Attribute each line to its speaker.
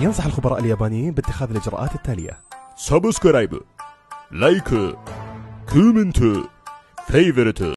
Speaker 1: ينصح الخبراء اليابانيين باتخاذ الإجراءات التالية.
Speaker 2: subscribe like comment サブスクライブ、ライク、コメント、フェイブルト、